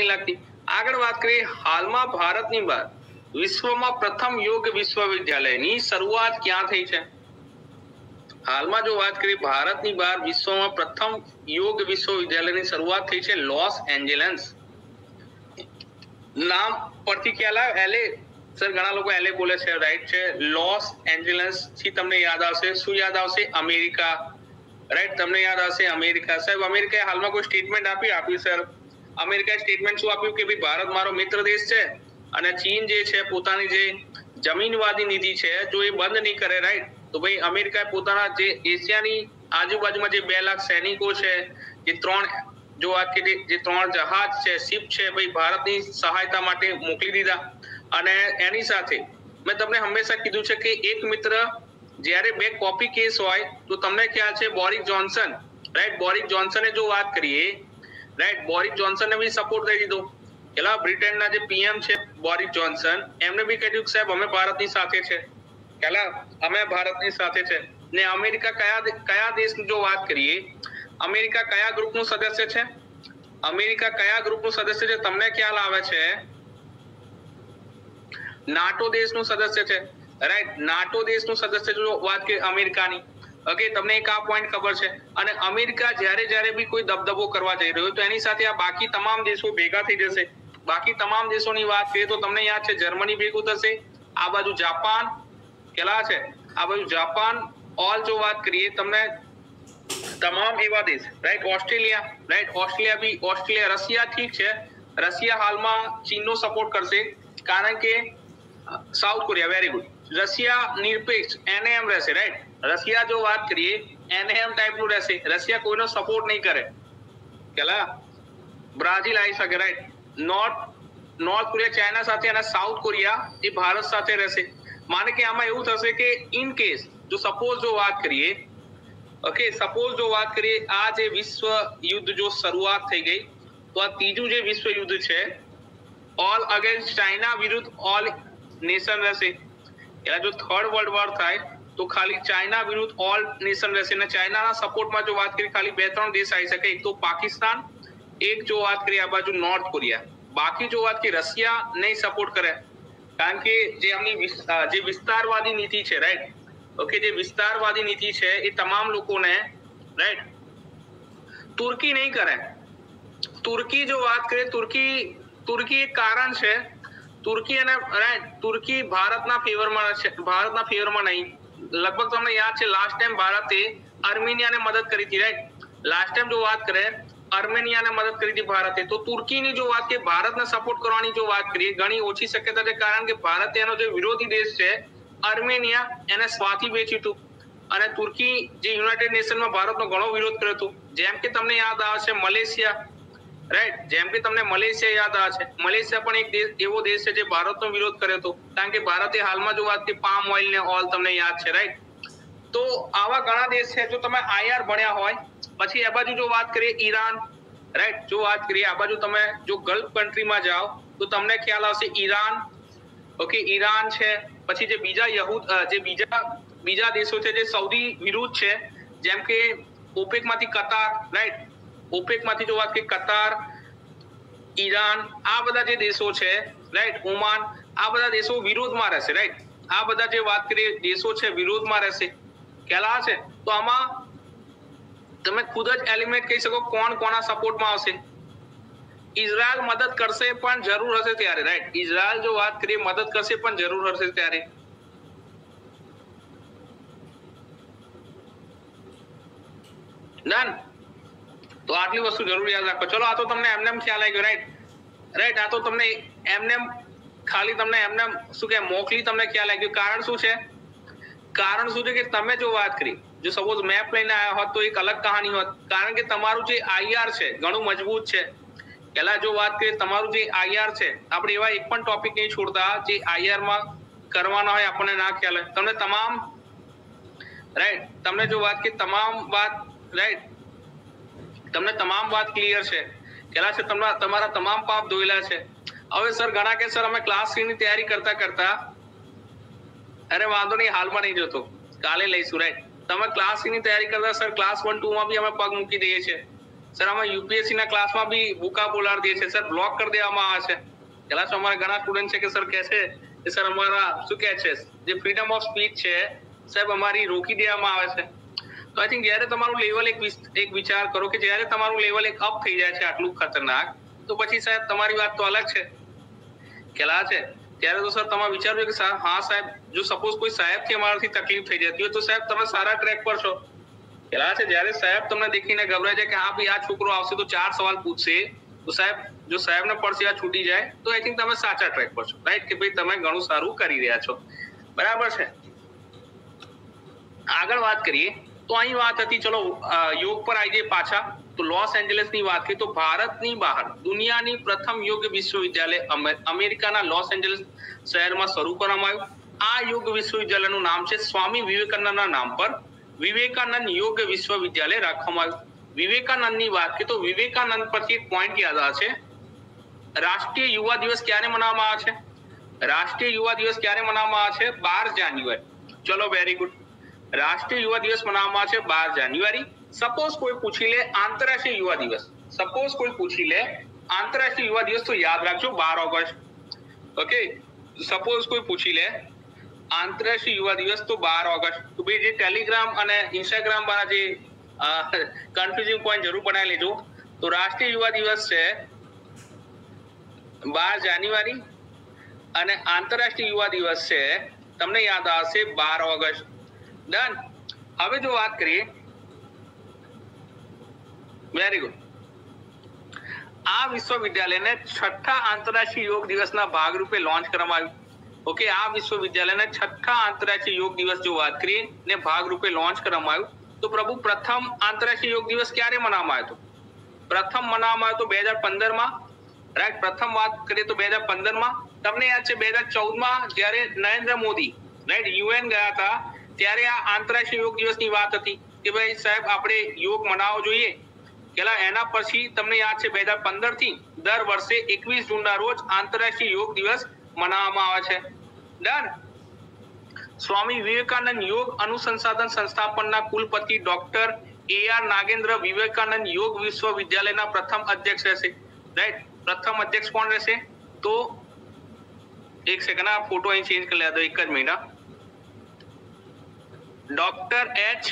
નહીં લાગતી. આગળ વાત કરીએ હાલમાં ભારતની બહાર. વિશ્વમાં પ્રથમ યોગ વિશ્વવિદ્યાલયની શરૂઆત ક્યાં થઈ છે? હાલમાં જો વાત કરીએ ભારતની બહાર વિશ્વમાં પ્રથમ યોગ વિશ્વવિદ્યાલયની શરૂઆત થઈ છે લોસ એન્જલન્સ નામ પરથી ખ્યાલ આવે? એલે સર ઘણા લોકો એલે બોલે છે રાઈટ છે. લોસ એન્જલન્સથી તમને યાદ આવશે. શું યાદ આવશે? અમેરિકા. રાઈટ તમને યાદ આવશે અમેરિકા. સાહેબ, અમેરિકાએ હાલમાં કોઈ સ્ટેટમેન્ટ આપી? આપ્યું સર અમેરિકાએ સ્ટેટમેન્ટ શું આપ્યું કે ભાઈ, ભારત મારો મિત્ર દેશ છે અને ચીન જે છે, પોતાની જે જમીનવાદી નીતિ છે, જો એ બંધ નહીં કરે રાઈટ તો ભાઈ, અમેરિકાએ પોતાના જે એશિયાની આજુબાજુમાં જે બે લાખ સૈનિકો છે, જે ત્રણ, જો વાત કે જે ત્રણ જહાજ છે, શિપ છે, ભાઈ, ભારતની સહાયતા માટે મોકલી દીધા. અને એની સાથે મેં તમને હંમેશા કીધું છે કે એક મિત્ર જ્યારે બે કોપી કેસ હોય, તો તમને ખ્યાલ છે બોરિક જોન્સન રાઈટ બોરિક જોન્સને જો વાત કરીએ રાઈટ બોરિક જોન્સનને બી સપોર્ટ કરી દીધો. પેલા બ્રિટનના જે પીએમ છે બોરિક જોન્સન એમને બી કહ્યું કે સાહેબ, અમે ભારતની સાથે છે. પેલા અમે ભારતની સાથે છે. ને અમેરિકા કયા કયા દેશની જો વાત કરીએ, અમેરિકા કયા ગ્રુપનું સદસ્ય છે? અમેરિકા કયા ગ્રુપનું સદસ્ય છે? તમને ખ્યાલ આવે છે, નાટો દેશનું સદસ્ય છે. રાઈટ નાટો દેશનું સદસ્ય જો વાત કરીએ અમેરિકાની. ઓકે તમને એક આ પોઈન્ટ ખબર છે. અને અમેરિકા જ્યારે જ્યારે બી કોઈ દબદબો કરવા જઈ રહ્યો તો એની સાથે આ બાકી તમામ દેશો ભેગા થઈ જશે. બાકી તમામ દેશોની વાત કરીએ તો તમને યાદ છે, જર્મની ભેગું થશે, આ બાજુ જાપાન, કેલા છે? આ બાજુ જાપાન ઓલ જો વાત કરીએ, તમને તમામ એવા દેશ રાઈટ ઓસ્ટ્રેલિયા રાઈટ ઓસ્ટ્રેલિયા બી, ઓસ્ટ્રેલિયા, રશિયા ઠીક છે. રશિયા હાલમાં ચીનનો સપોર્ટ કરશે, કારણ કે South Korea very good Russia નિરપેક્ષ એનએમ રહેશે રાઈટ રશિયા જો વાત કરીએ એનએમ ટાઈપનું રહેશે. રશિયા કોઈનો સપોર્ટ નહીં કરે. કેલા? બ્રાઝિલ આવી શકે right north north Korea China સાથે અને સાઉથ કોરિયા એ ભારત સાથે રહેશે. માને કે આમાં એવું થશે કે ઇન કેસ જો સપોઝ જો વાત કરીએ ઓકે સપોઝ જો વાત કરીએ, આ જે વિશ્વ યુદ્ધ જો શરૂઆત થઈ ગઈ, તો આ ત્રીજું જે વિશ્વ યુદ્ધ છે ઓલ અગેન્સ્ટ ચાઇના વિરુદ્ધ ઓલ નેશન રહેશે. એટલે જો થર્ડ વર્લ્ડ વોર થાય તો ખાલી ચાઇના વિરુદ્ધ ઓલ નેશન રહેશે. અને ચાઇનાના સપોર્ટમાં જો વાત કરીએ, ખાલી બે ત્રણ દેશ આવી શકે. એક તો પાકિસ્તાન, એક જો વાત કરીએ આ બાજુ નોર્થ કોરિયા બાકી જો વાત કરીએ, રશિયા નહીં સપોર્ટ કરે. કારણ કે જે એમની જે વિસ્તારવાદી નીતિ છે રાઈટ ઓકે જે વિસ્તારવાદી નીતિ છે, એ તમામ લોકોને રાઈટ તુર્કી નહીં કરે. તુર્કી જો વાત કરીએ, તુર્કી તુર્કી એક કારણ છે. તુર્કી અને તુર્કી ભારતના ફેવરમાં છે, ભારતના ફેવરમાં નહીં. લગભગ તમને યાદ છે લાસ્ટ ટાઈમ ભારતે આર્મેનિયાને મદદ કરી હતી રાઈટ લાસ્ટ ટાઈમ જો વાત કરે આર્મેનિયાને મદદ કરી હતી ભારતે. તો તુર્કીની જો વાત કરીએ, ભારતને સપોર્ટ કરવાની જો વાત કરીએ, ઘણી ઓછી શક્યતા છે, કારણ કે ભારત એનો જે વિરોધી દેશ છે આર્મેનિયા એને સ્વાથી વેચ્યું હતું. અને તુર્કી જે યુનાઇટેડ નેશનમાં ભારતનો ઘણો વિરોધ કર્યો હતો. જેમ કે તમને યાદ આવશે, મલેશિયા રાઈટ જેમ કે તમને મલેશિયા યાદ આ છે. મલેશિયા પણ એક દેશ, એવો દેશ છે જે ભારતનો વિરોધ કર્યો હતો કારણ કે ભારતે હાલમાં જો વાત પામ ઓઇલ ને ઓલ તમને યાદ છે રાઈટ તો આવા ઘણા દેશ છે જો તમે આઈઆર ભણ્યા હોય, પછી આ બાજુ જો વાત કરીએ ઈરાન રાઈટ જો વાત કરીએ આ બાજુ તમે જો ગલ્ફ કન્ટ્રીમાં જાઓ, તો તમને ખ્યાલ આવશે ઈરાન. ઓકે ઈરાન છે. પછી જે બીજા યહૂદ જે બીજા બીજા દેશો છે જે સૌદી વિરુદ્ધ છે, જેમ કે ઓપેકમાંથી કતાર રાઈટ ઓપેક જોવા કરીએ કતાર, ઈરાન, આ બધા જે દેશો છે રાઈટ ઓમાન, આ બધા દેશો વિરોધમાં રહેશે રાઈટ આ બધા જે વાત કરીએ, દેશો છે, વિરોધમાં રહેશે. ખ્યાલ છે? તો આમાં તમે ખુદ જ એલિમેન્ટ કહી શકો કોણ કોના સપોર્ટમાં આવશે. ઇઝરાયલ મદદ કરશે પણ જરૂર હશે ત્યારે રાઈટ ઇઝરાયલ જો વાત કરીએ, મદદ કરશે પણ જરૂર હશે ત્યારે. ડન તો આટલી વસ્તુ જરૂર યાદ રાખો. ચલો, આ તો તમને એમને ખ્યાલ આવી ગયો રાઈટ રાઈટ આ તો તમને એમને ખાલી તમને એમને એમ શું કે મોકલી તમને ખ્યાલ આવી ગયો. કારણ શું છે? કારણ શું છે કે તમે જો વાત કરી, જો સપોઝ મેપ લઈને આવ્યા હોત તો એક અલગ કહાની હોત. કારણ કે તમારું જે આઈઆર છે, ઘણું મજબૂત છે. પહેલા જો વાત કરીએ, તમારું જે આઈઆર છે, આપણે એવા એક પણ ટોપિક નહીં છોડતા જે આઈઆરમાં કરવાના હોય આપણને ના ખ્યાલ હોય. તમને તમામ રાઈટ તમને જો વાત કરીએ, તમામ વાત રાઈટ તમને તમામ વાત ક્લિયર છે. કેલા છે તમારા તમારા તમામ પાપ ધોયેલા છે. હવે સર ઘણા કે સર અમે ક્લાસની તૈયારી કરતા કરતા અરે વાંધો નહીં, હાલમાં નહીં જોતો. કાલે લઈશું રાઈટ તમે ક્લાસની તૈયારી કરતા સર ક્લાસ વન ટુ માં બી અમે પગ મૂકી દઈએ છીએ. સર અમે યુપીએસસી ના ક્લાસમાં બી બુકા બોલાડી દઈએ છીએ. સર બ્લોક કરી દેવામાં આવે છે. પેલા તો અમારા ઘણા સ્ટુડન્ટ છે કે સર કહે છે કે સર અમારા શું કહે છે? જે ફ્રીડમ ઓફ સ્પીચ છે, સાહેબ, અમારી રોકી દેવામાં આવે છે. તો આઈ થિંક જ્યારે તમારું લેવલ એક એક વિચાર કરો કે જ્યારે તમારું લેવલ એક અપ થઈ જાય છે આટલું ખતરનાક, તો પછી સાહેબ તમારી વાત તો અલગ છે. કેલા છે? ત્યારે તો સર તમે વિચારજો કે હા સાહેબ, જો સપોઝ કોઈ સાહેબથી અમારાથી તકલીફ થઈ જતી હોય તો સાહેબ તમે સારા ટ્રેક પર છો. પેલા છે? જ્યારે સાહેબ તમને દેખીને ગભરાય છે કે હા ભાઈ, આ છોકરો આવશે તો ચાર સવાલ પૂછશે, તો સાહેબ, જો સાહેબને પડશે આ છૂટી જાય, તો આઈ થિંક તમે સાચા ટ્રેક પર છો. રાઈટ કે ભાઈ તમે ઘણું સારું કરી રહ્યા છો. બરાબર છે? આગળ વાત કરીએ. તો અહીં વાત હતી, ચલો યોગ પર આવી જઈએ પાછા. તો લોસ એન્જલસની વાત કરીએ તો ભારતની બહાર દુનિયાની પ્રથમ યોગ વિશ્વવિદ્યાલય અમે- અમેરિકાના લોસ એન્જલસ શહેરમાં શરૂ કરવામાં આવ્યું. આ યોગ વિશ્વવિદ્યાલયનું નામ છે સ્વામી વિવેકાનંદના નામ પર. વિવેકાનંદ યોગ વિશ્વવિદ્યાલય રાખવામાં આવ્યું. વિવેકાનંદની વાત કરીએ તો વિવેકાનંદ પરથી એક પોઈન્ટ યાદ આવે છે. રાષ્ટ્રીય યુવા દિવસ ક્યારે મનાવવામાં આવે છે? રાષ્ટ્રીય યુવા દિવસ ક્યારે મનાવવામાં આવે છે? બાર જાન્યુઆરી. ચલો વેરી ગુડ રાષ્ટ્રીય યુવા દિવસ મનાવવામાં છે બાર જાન્યુઆરી. સપોઝ કોઈ પૂછી લે આંતરરાષ્ટ્રીય યુવા દિવસ. સપોઝ કોઈ પૂછી લે આંતરરાષ્ટ્રીય યુવા દિવસ, તો યાદ રાખજો બાર ઓગસ્ટ. ઓકે સપોઝ કોઈ પૂછી લે આંતરરાષ્ટ્રીય યુવા દિવસ, તો બાર ઓગસ્ટ. તો ભાઈ જે ટેલિગ્રામ અને ઇન્સ્ટાગ્રામ વાળા જે કન્ફ્યુઝિંગ પોઈન્ટ જરૂર બનાવી લેજો. તો રાષ્ટ્રીય યુવા દિવસ છે બાર જાન્યુઆરી અને આંતરરાષ્ટ્રીય યુવા દિવસ છે, તમને યાદ આવશે બાર ઓગસ્ટ. ડન હવે જો વાત કરીએ વેરી ગુડ આ વિશ્વવિદ્યાલયને છઠ્ઠા આંતરરાષ્ટ્રીય યોગ દિવસના ભાગરૂપે લોન્ચ કરવામાં આવ્યું. ઓકે આ વિશ્વવિદ્યાલયને છઠ્ઠા આંતરરાષ્ટ્રીય યોગ દિવસ જો વાત કરીએ, ને ભાગરૂપે લોન્ચ કરવામાં આવ્યું, તો પ્રભુ પ્રથમ આંતરરાષ્ટ્રીય યોગ દિવસ ક્યારે મનાવવામાં આવ્યો હતો પ્રથમ મનાવવામાં આવ્યો તો બે હજાર પંદરમાં. રાઈટ પ્રથમ વાત કરીએ તો બે હજાર પંદરમાં. તમને યાદ છે, બે હજાર ચૌદમાં જ્યારે નરેન્દ્ર મોદી રાઈટ યુએન ગયા હતા ત્યારે આ આંતરરાષ્ટ્રીય યોગ દિવસની વાત હતી કે ભાઈ સાહેબ, આપણે યોગ મનાવવો જોઈએ. પેલા એના પછી તમને યાદ છે, બે હજાર પંદરથી દર વર્ષે એકવીસ જૂનના રોજ આંતરરાષ્ટ્રીય યોગ દિવસ મનાવવામાં આવે છે. ડન સ્વામી વિવેકાનંદ યોગ અનુસંસાધન સંસ્થાપનના કુલપતિ doctor A R Nagendra Vivekananda યોગ વિશ્વવિદ્યાલયના પ્રથમ અધ્યક્ષ રહેશે. રાઈટ પ્રથમ અધ્યક્ષ કોણ રહેશે? તો એક સેકન્ડ આ ફોટો અહીં ચેન્જ કરી લેતો એક જ મિનિટ ડોક્ટર એચ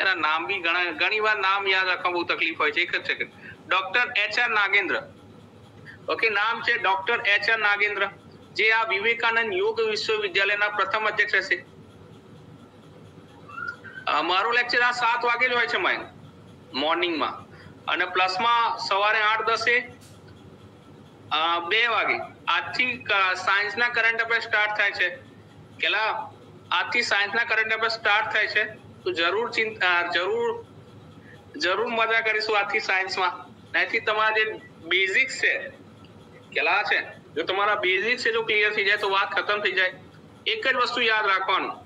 એના નામ બી ઘણા ઘણી વાર નામ યાદ રાખવા બહુ તકલીફ હોય છે, એક જ second doctor H R Nagendra okay નામ છે ડોક્ટર એચ આર નાગેન્દ્ર જે આ વિવેકાનંદ યોગ વિશ્વવિદ્યાલયના પ્રથમ અધ્યક્ષ હશે. મારો લેક્ચર આ સાત વાગે જ હોય છે માઇન મોર્નિંગમાં અને પ્લસમાં સવારે આઠ, દસે બે વાગે. આજથી સાયન્સના કરંટ અફેર સ્ટાર્ટ થાય છે. કેલા? આજથી સાયન્સના કરંટ અફેર સ્ટાર્ટ થાય છે. તો જરૂર ચિંતા જરૂર જરૂર મજા કરીશું આજથી સાયન્સમાં નહીંથી તમારા જે બેઝિક્સ છે કેલા છે? જો તમારા બેઝિક છે જો ક્લિયર થઈ જાય તો વાત ખતમ થઈ જાય. એક જ વસ્તુ યાદ રાખવાનું.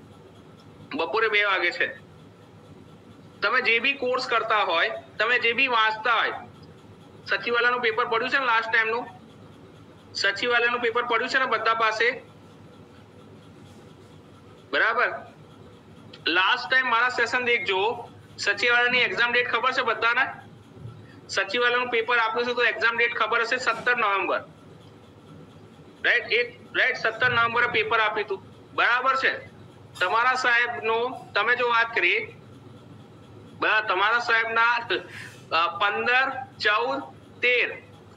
બપોરે બે વાગે છે. તમે જે બી કોર્સ કરતા હોય, તમે જે બી વાંચતા હોય, સચિવાલયનું પેપર પડ્યું છે ને લાસ્ટ ટાઈમનું સચિવાલયનું પેપર પડ્યું છે ને બધા પાસે? બરાબર? લાસ્ટ ટાઈમ મારા સેશન દેખજો. સચિવાલયની એક્ઝામ ડેટ ખબર છે બધાને? સચિવાલયનું પેપર આપ્યું છે તો એક્ઝામ ડેટ ખબર હશે સત્તર નવેમ્બર. રાઈટ એક રાઈટ સત્તર નવેમ્બરે પેપર આપ્યું હતું. બરાબર છે? તમારા સાહેબનું, તમે જો વાત કરીએ બરાબર તમારા સાહેબના પંદર, ચૌદ, તેર.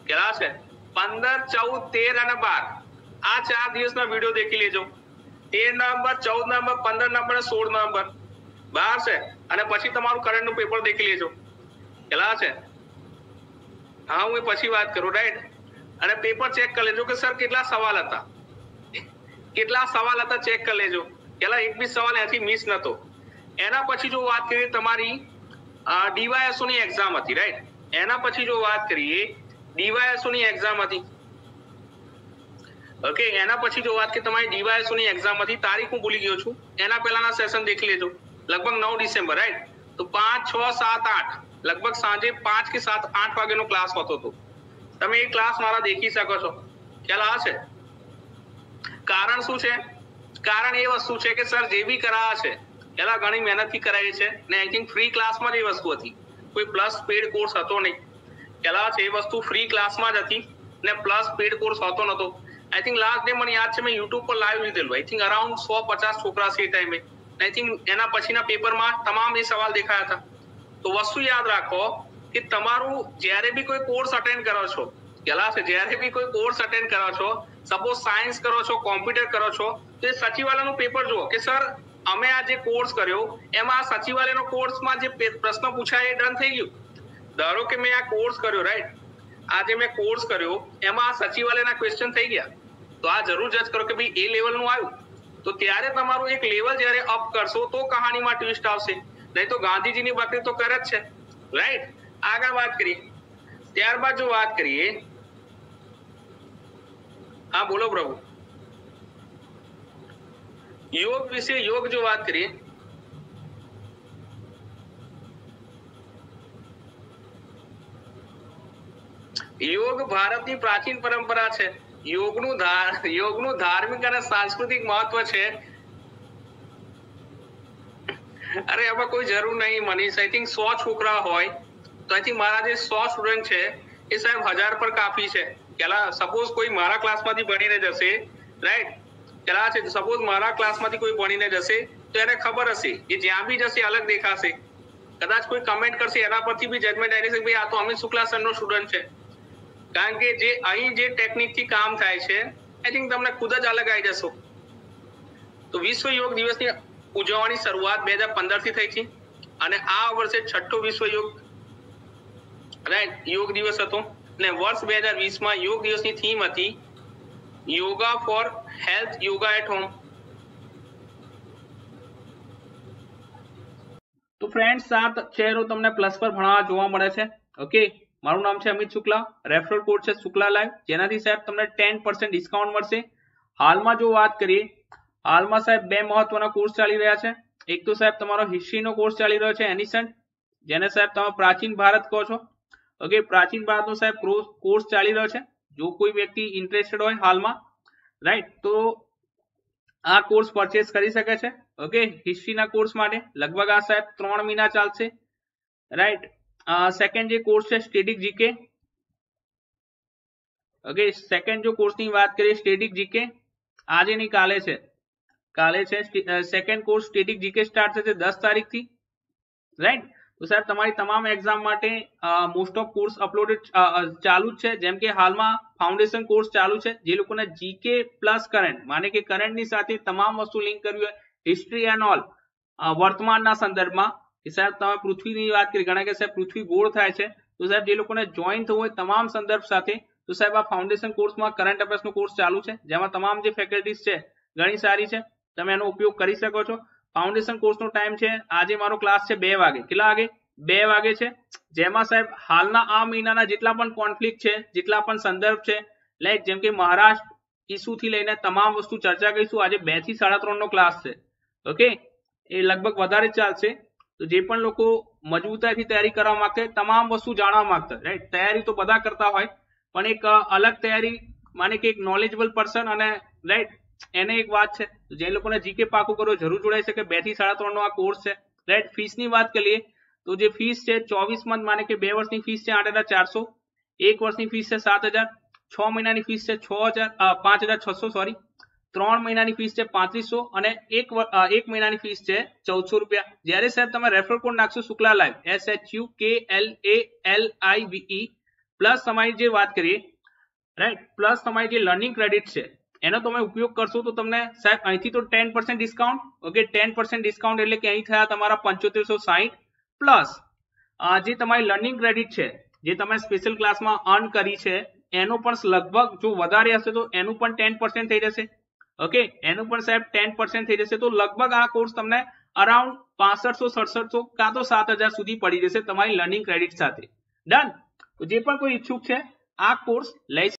કેટલા છે? પંદર, ચૌદ, તેર અને બાર. આ ચાર દિવસના વીડિયો દેખી લેજો. તેર નવેમ્બર ચૌદ નવેમ્બર પંદર અને સોળ નવેમ્બર બાર છે. અને પછી તમારું કરંટનું પેપર દેખી લેજો. કેટલા છે. હા, હું એ પછી વાત કરું રાઈટ અને પેપર ચેક કરી લેજો કે સર કેટલા સવાલ હતા. કેટલા સવાલ હતા ચેક કરી લેજો. પેલા એક બી સવાલ એથી મિસ નતો. એના પછી જો વાત કરીએ તમારી ડીવાયએસઓ ની એક્ઝામ હતી રાઈટ એના પછી જો વાત કરીએ ડીવાયએસઓ ની એક્ઝામ હતી? ઓકે એના પછી જો વાત કે તમારી ડીવાયસો ની એક્ઝામ હતી, તારીખ હું ભૂલી ગયો છું. એના પહેલાના સેશન દેખી લેજો. લગભગ નવ ડિસેમ્બર રાઈટ તો પાંચ, છ, સાત, આઠ, લગભગ સાંજે પાંચ કે સાત, આઠ વાગ્યાનો ક્લાસ હોતો હતો તમે એ ક્લાસ મારા દેખી શકો છો. ખ્યાલ આ છે? કારણ શું છે? કારણ એ વસ્તુ છે કે સર જે બી કરાયા છે એલા ઘણી મહેનતથી કરાવી છે ને આઈ થિંક ફ્રી ક્લાસમાં જ એ વસ્તુ હતી. કોઈ પ્લસ પેડ કોર્સ હતો નહીં. છે? એ વસ્તુ ફ્રી ક્લાસમાં જ હતી ને પ્લસ પેડ કોર્સ હોતો નતો આઈ થિંક લાસ્ટ ડે મને યાદ છે, મેં યુટ્યુબ પર લાઈવ લીધેલું. આઈ થિંક અરાઉન્ડ સો પચાસ છોકરા છે એ ટાઈમે આઈ થિંક એના પછીના પેપરમાં તમામ એ સવાલ દેખાયા હતા. તો વસ્તુ યાદ રાખો કે તમારું જ્યારે બી કોઈ કોર્સ અટેન્ડ કરો છો ગેલા છે જ્યારે બી કોઈ કોર્સ અટેન્ડ કરો છો સપોઝ સાયન્સ કરો છો કોમ્પ્યુટર કરો છો, તો એ સચિવાલયનું પેપર જુઓ કે સર અમે આ જે કોર્સ કર્યો, એમાં આ સચિવાલયનો કોર્સમાં જે પ્રશ્ન પૂછાય એ ડન થઈ ગયું. ધારો કે મેં આ કોર્સ કર્યો રાઈટ આ જે મેં કોર્સ કર્યો, એમાં આ સચિવાલયના ક્વેશ્ચન થઈ ગયા. તો આ જરૂર જજ કરો કે ભાઈ એ લેવલનું આવ્યું. તો ત્યારે તમારું એક લેવલ જ્યારે અપ કરશો તો કહાણીમાં ટ્વિસ્ટ આવશે. નહીં તો ગાંધીજીની બકરી તો કરે જ છે. રાઈટ આગળ વાત કરીએ. ત્યારબાદ જો વાત કરીએ. હા, બોલો પ્રભુ. યોગ વિશે યોગ જો વાત કરીએ. યોગ ભારતની પ્રાચીન પરંપરા છે. યોગનું યોગનું ધાર્મિક અને સાંસ્કૃતિક મહત્વ છે. અરે એમાં કોઈ જરૂર નહીં, મનીષ. આઈ થિંક સો છોકરા હોય, તો આઈ થિંક મારા જે સો સ્ટુડન્ટ છે, એ સાહેબ હજાર પર કાફી છે. પેલા સપોઝ કોઈ મારા ક્લાસમાંથી ભણીને જશે રાઈટ પેલા છે સપોઝ મારા ક્લાસમાંથી કોઈ ભણીને જશે, તો એને ખબર હશે એ જ્યાં બી જશે, અલગ દેખાશે. કદાચ કોઈ કમેન્ટ કરશે, એના પરથી બી જજમેન્ટ આવી જશે ભાઈ, આ તો અમિત શુક્લા સરનો સ્ટુડન્ટ છે. કારણ કે જે અહીં જે ટેકનિકથી કામ થાય છે આઈ થિંક તમને ખુદ જ અલગ આવી જશો. તો વિશ્વ યોગ દિવસની ઉજવવાની શરૂઆત બે હજાર પંદરથી થઈ છે અને આ વર્ષે છઠ્ઠો વિશ્વ યોગ રાઈટ યોગ દિવસ હતો. અને વર્ષ બે હજાર વીસમાં યોગ દિવસની થીમ હતી yoga for health yoga at home તો ફ્રેન્ડ સાત ચહેરો તમને પ્લસ પર ભણાવવા જોવા મળે છે. ઓકે મારું નામ છે અમિત શુક્લા રેફરલ કોડ છે શુક્લા લાઈવ. જેનાથી સાહેબ તમને ટેન પર્સન્ટ ડિસ્કાઉન્ટ મળશે. હાલમાં જો વાત કરીએ, હાલમાં સાહેબ બે મહત્વના કોર્સ ચાલી રહ્યા છે. એક તો સાહેબ તમારો હિસ્ટ્રીનો કોર્સ ચાલી રહ્યો છે એનિસન્ટ જેને સાહેબ તમે પ્રાચીન ભારત કહો છો. ઓકે, પ્રાચીન ભારતનો સાહેબ કોર્સ ચાલી રહ્યો છે. જો કોઈ વ્યક્તિ ઇન્ટરેસ્ટેડ હોય હાલમાં રાઈટ તો આ કોર્સ પરચેસ કરી શકે છે. ઓકે હિસ્ટ્રીના કોર્સ માટે. લગભગ આ સાહેબ ત્રણ મહિના ચાલશે. રાઈટ સેકન્ડ જે કોર્સ છે સ્ટેટિક જીકે ઓકે સેકન્ડ જો કોર્સની વાત કરીએ સ્ટેટિક જીકે આજે નહીં, કાલે છે. કાલે છે second course static GK start થશે દસ તારીખથી. રાઈટ તો સાહેબ, તમારી તમામ એક્ઝામ માટે મોસ્ટ ઓફ કોર્સ અપલોડેડ ચાલુ જ છે. જેમ કે હાલમાં ફાઉન્ડેશન કોર્સ ચાલુ છે. જે લોકોને જીકે પ્લસ કરંટ માને કે કરંટની સાથે તમામ વસ્તુ લિંક કરવી હોય હિસ્ટ્રી એન્ડ ઓલ વર્તમાનના સંદર્ભમાં. કે સાહેબ, તમે પૃથ્વીની વાત કરી ઘણા કે સાહેબ પૃથ્વી ગોળ થાય છે, તો સાહેબ જે લોકોને જોઈન થવું હોય તમામ સંદર્ભ સાથે, તો સાહેબ આ ફાઉન્ડેશન કોર્સમાં કરંટ અફેર્સનો કોર્સ ચાલુ છે, જેમાં તમામ જે ફેકલ્ટીઝ છે, ઘણી સારી છે, તમે એનો ઉપયોગ કરી શકો છો. ફાઉન્ડેશન કોર્સનો ટાઈમ છે, આજે મારો ક્લાસ છે બે વાગે. કેટલા વાગે? બે વાગે છે. જેમાં સાહેબ હાલના આ મહિનાના જેટલા પણ કોન્ફ્લિક્ટ છે, જેટલા પણ સંદર્ભ છે લાઈક જેમ કે મહારાષ્ટ્ર ઇસ્યુથી લઈને તમામ વસ્તુ ચર્ચા કરીશું. આજે બેથી સાડા ત્રણ નો ક્લાસ છે. ઓકે એ લગભગ વધારે ચાલશે. તો જે પણ લોકો મજબૂતાઈથી તૈયારી કરવા માંગતા તમામ વસ્તુ જાણવા માંગતા રાઈટ તૈયારી તો બધા કરતા હોય, પણ એક અલગ તૈયારી માને કે એક નોલેજેબલ પર્સન અને રાઈટ એને એક વાત છે જે લોકોને જીકે પાકું કરવો જરૂર જોડાઈ શકે. બેથી સાડા ત્રણ નો આ કોર્સ છે રાઈટ ફીસની વાત કરીએ, તો જે ફીસ છે, ચોવીસ મંથ માને કે બે વર્ષની ફીસ છે, આઠ હજાર ચારસો. એક વર્ષની ફીસ છે સાત હજાર. છ મહિનાની ફીસ છે છ હજાર પાંચ હજાર છસો સોરી ત્રણ મહિનાની ફીસ છે પાંત્રીસો અને એક એક મહિનાની ફીસ છે ચૌદસો રૂપિયા. જ્યારે સાહેબ તમે રેફરલ કોડ નાખશો Shukla live S H U K L A L I V E plus તમારી જે વાત કરીએ રાઈટ પ્લસ તમારી જે લર્નિંગ ક્રેડિટ છે, એનો તમે ઉપયોગ કરશો તો તમને સાહેબ અહીંથી તો ten percent discount okay ten percent discount એટલે કે અહીં થયા તમારા પંચોતેરસો સાહીઠ પ્લસ જે તમારી લર્નિંગ ક્રેડિટ છે, જે તમે સ્પેશિયલ ક્લાસમાં અર્ન કરી છે, એનો પણ લગભગ જો વધારે હશે તો એનું પણ ટેન પર્સન્ટ થઈ જશે. ઓકે એનું પણ સાહેબ ટેન પર્સન્ટ થઈ જશે. તો લગભગ આ કોર્સ તમને અરાઉન્ડ પાસઠસો, સડસઠસો કાં તો સાત હજાર સુધી પડી જશે તમારી લર્નિંગ ક્રેડિટ સાથે. ડન જે પણ કોઈ ઈચ્છુક છે, આ કોર્સ લઈ